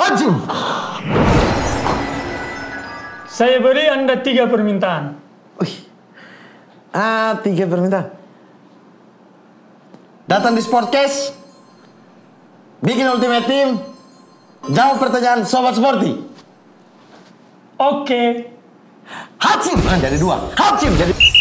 Hajim. Saya beri Anda tiga permintaan. Wih. Ah, tiga permintaan. Datang di Sportcast. Bikin ultimatum. Team. Jawab pertanyaan Sobat Sporty. Oke. Hajim. Ah, jadi dua. Hajim jadi...